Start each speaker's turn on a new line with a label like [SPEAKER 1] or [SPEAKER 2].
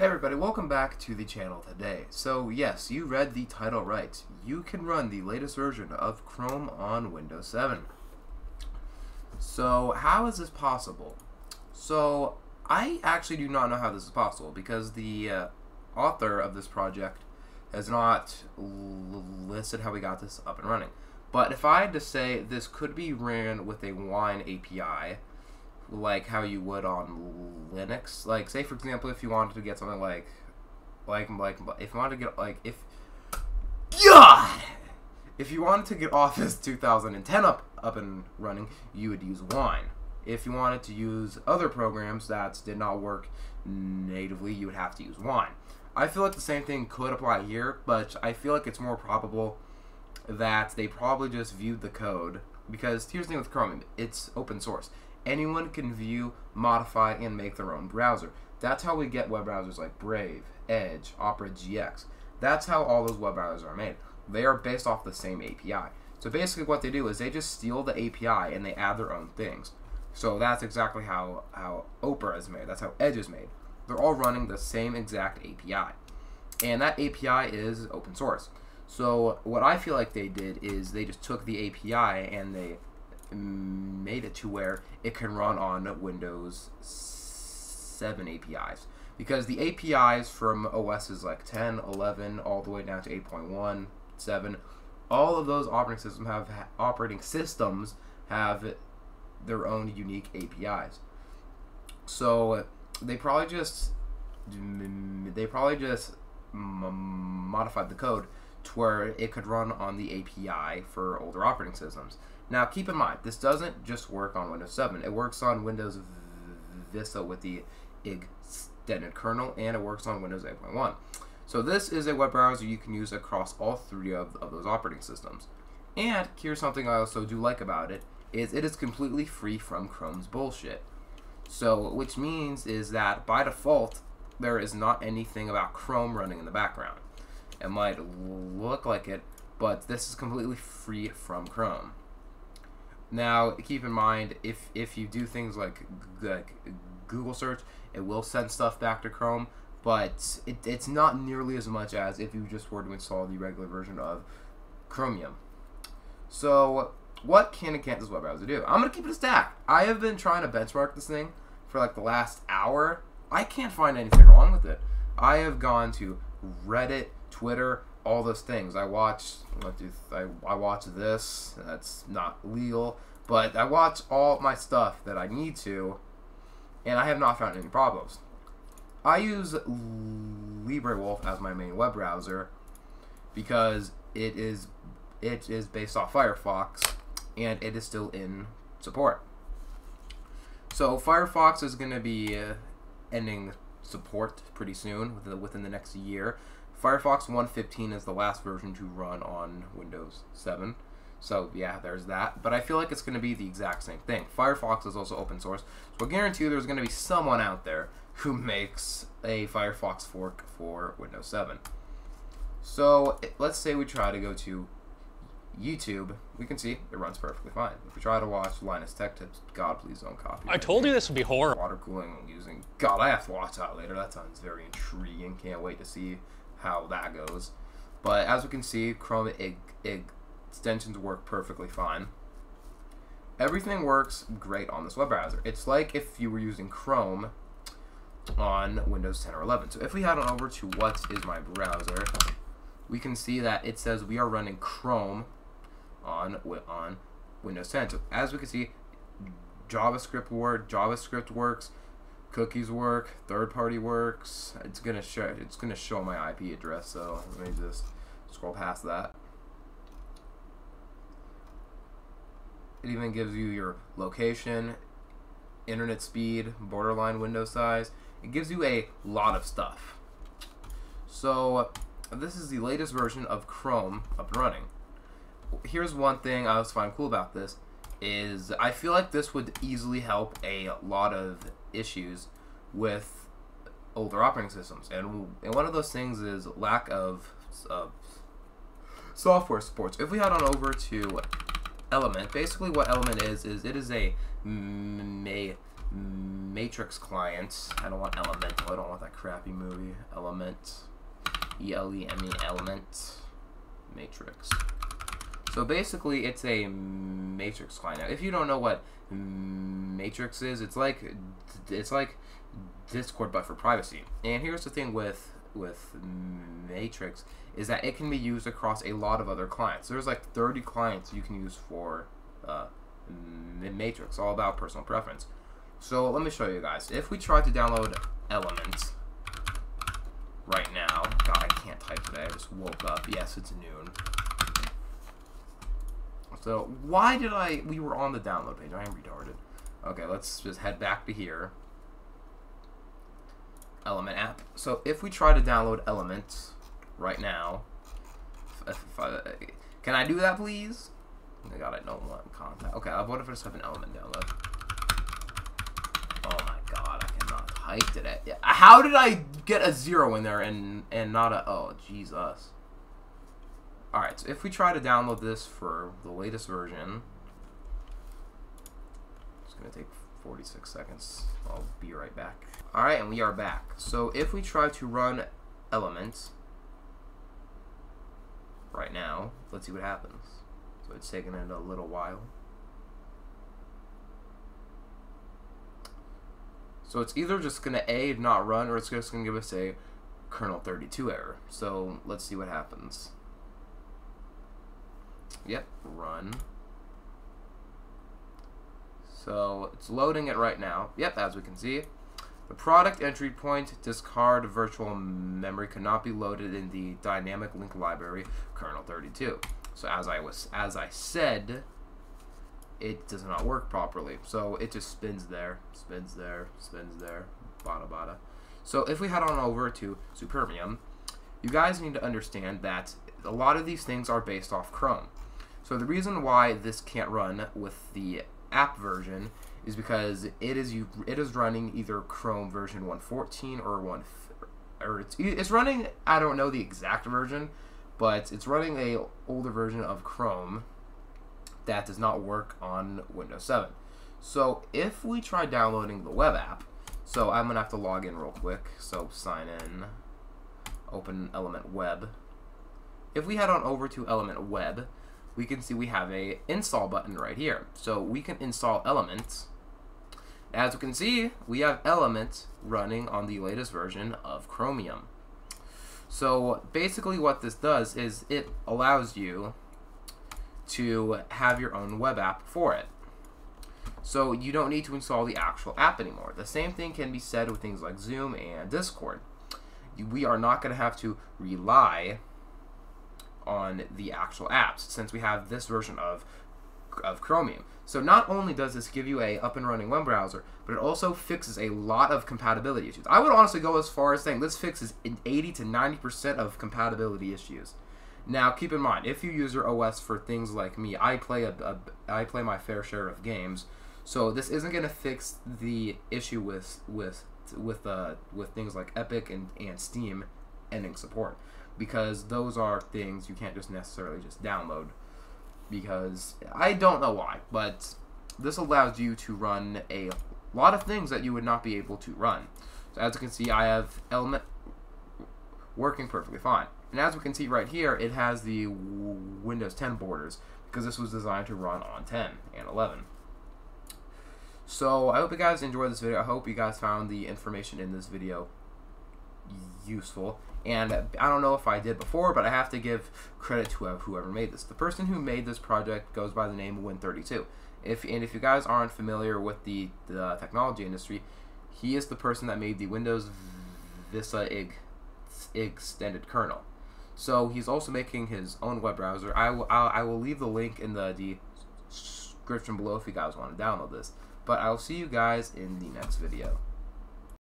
[SPEAKER 1] Hey everybody, welcome back to the channel today. So yes, you read the title right. You can run the latest version of Chrome on Windows 7. So how is this possible? So I actually do not know how this is possible because the uh, author of this project has not listed how we got this up and running. But if I had to say this could be ran with a Wine API, like how you would on Linux. Like, say for example, if you wanted to get something like, like, like, if you wanted to get like, if, God, if you wanted to get Office 2010 up up and running, you would use Wine. If you wanted to use other programs that did not work natively, you would have to use Wine. I feel like the same thing could apply here, but I feel like it's more probable that they probably just viewed the code because here's the thing with Chrome, it's open source anyone can view, modify, and make their own browser. That's how we get web browsers like Brave, Edge, Opera GX. That's how all those web browsers are made. They are based off the same API. So basically what they do is they just steal the API and they add their own things. So that's exactly how, how Opera is made. That's how Edge is made. They're all running the same exact API. And that API is open source. So what I feel like they did is they just took the API and they made it to where it can run on Windows 7 APIs. Because the APIs from OSs like 10, 11, all the way down to 8.1, 7, all of those operating systems have operating systems have their own unique APIs. So they probably just mm, they probably just modified the code to where it could run on the API for older operating systems. Now, keep in mind, this doesn't just work on Windows 7. It works on Windows Vista with the extended kernel, and it works on Windows 8.1. So this is a web browser you can use across all three of, of those operating systems. And here's something I also do like about it, is it is completely free from Chrome's bullshit. So, which means is that by default, there is not anything about Chrome running in the background. It might look like it, but this is completely free from Chrome. Now, keep in mind if if you do things like like Google search, it will send stuff back to Chrome, but it, it's not nearly as much as if you just were to install the regular version of Chromium. So, what can and can't this web browser do? I'm gonna keep it a stack. I have been trying to benchmark this thing for like the last hour. I can't find anything wrong with it. I have gone to Reddit, Twitter, all those things. I watch, I, I watch this. That's not legal, but I watch all my stuff that I need to, and I have not found any problems. I use LibreWolf as my main web browser because it is it is based off Firefox and it is still in support. So Firefox is going to be uh, ending support pretty soon within, within the next year. Firefox 115 is the last version to run on Windows 7. So yeah, there's that. But I feel like it's going to be the exact same thing. Firefox is also open source, so I guarantee you there's going to be someone out there who makes a Firefox fork for Windows 7. So let's say we try to go to YouTube, we can see it runs perfectly fine. If we try to watch Linus Tech Tips, God, please don't copy.
[SPEAKER 2] I told you this would be horrible.
[SPEAKER 1] Water cooling using. God, I have to watch that later. That sounds very intriguing. Can't wait to see how that goes. But as we can see, Chrome extensions work perfectly fine. Everything works great on this web browser. It's like if you were using Chrome on Windows 10 or 11. So if we head on over to what is my browser, we can see that it says we are running Chrome on on Windows 10. So as we can see, JavaScript work, JavaScript works, cookies work, third party works. It's gonna show it's gonna show my IP address, so let me just scroll past that. It even gives you your location, internet speed, borderline window size. It gives you a lot of stuff. So this is the latest version of Chrome up and running. Here's one thing I was find cool about this is I feel like this would easily help a lot of issues with older operating systems, and and one of those things is lack of uh, software supports. If we head on over to Element, basically what Element is is it is a, a Matrix client. I don't want Elemental. I don't want that crappy movie. Element. E L E M E Element. Matrix. So basically, it's a Matrix client. Now, if you don't know what Matrix is, it's like it's like Discord but for privacy. And here's the thing with with Matrix is that it can be used across a lot of other clients. There's like 30 clients you can use for uh, Matrix, all about personal preference. So let me show you guys. If we try to download Element right now, God, I can't type today. I just woke up. Yes, it's noon. So why did I? We were on the download page. I am retarded. Okay, let's just head back to here. Element app. So if we try to download Element right now, if, if I, uh, can I do that, please? God, I got it. No one contact. Okay, uh, what if I just have an Element download? Oh my god, I cannot type today. How did I get a zero in there and and not a? Oh Jesus. All right, so if we try to download this for the latest version, it's gonna take 46 seconds. I'll be right back. All right, and we are back. So if we try to run Elements right now, let's see what happens. So it's taking it a little while. So it's either just going to A, not run, or it's just going to give us a kernel 32 error. So let's see what happens. Yep, run. So it's loading it right now. Yep, as we can see. The product entry point discard virtual memory cannot be loaded in the dynamic link library kernel 32. So as I was as I said, it does not work properly. So it just spins there, spins there, spins there, bada bada. So if we head on over to Supermium, you guys need to understand that a lot of these things are based off Chrome. So the reason why this can't run with the app version is because it is you it is running either Chrome version 114 or 1 or it's it's running I don't know the exact version, but it's running a older version of Chrome that does not work on Windows 7. So if we try downloading the web app, so I'm gonna have to log in real quick. So sign in, open Element Web. If we head on over to Element Web, we can see we have a install button right here. So we can install Elements. As you can see, we have Elements running on the latest version of Chromium. So basically what this does is it allows you to have your own web app for it. So you don't need to install the actual app anymore. The same thing can be said with things like Zoom and Discord. We are not going to have to rely on the actual apps since we have this version of of Chromium. So not only does this give you a up and running web browser, but it also fixes a lot of compatibility issues. I would honestly go as far as saying this fixes 80 to 90% of compatibility issues. Now, keep in mind, if you use your OS for things like me, I play a, a I play my fair share of games, so this isn't going to fix the issue with with with uh, with things like Epic and, and Steam ending support because those are things you can't just necessarily just download because I don't know why, but this allows you to run a lot of things that you would not be able to run. So as you can see, I have Element working perfectly fine. And as we can see right here, it has the Windows 10 borders because this was designed to run on 10 and 11. So I hope you guys enjoyed this video. I hope you guys found the information in this video useful. And I don't know if I did before, but I have to give credit to whoever made this. The person who made this project goes by the name Win32. If and if you guys aren't familiar with the, the technology industry, he is the person that made the Windows Vista IG extended kernel. So he's also making his own web browser. I will I will leave the link in the, the description below if you guys want to download this. But I'll see you guys in the next video.